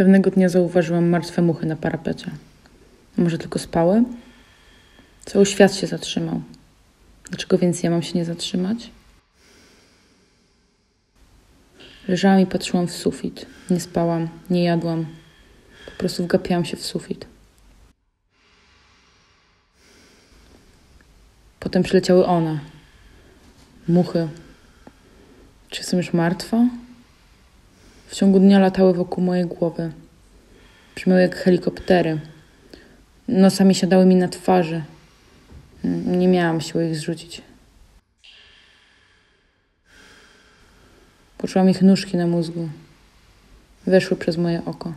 Pewnego dnia zauważyłam martwe muchy na parapecie. Może tylko spały? Cały świat się zatrzymał. Dlaczego więc ja mam się nie zatrzymać? Leżałam i patrzyłam w sufit. Nie spałam, nie jadłam. Po prostu wgapiałam się w sufit. Potem przyleciały one. Muchy. Czy jestem już martwa? W ciągu dnia latały wokół mojej głowy. Brzmiały jak helikoptery. Nosami siadały mi na twarzy. Nie miałam siły ich zrzucić. Poczułam ich nóżki na mózgu. Weszły przez moje oko.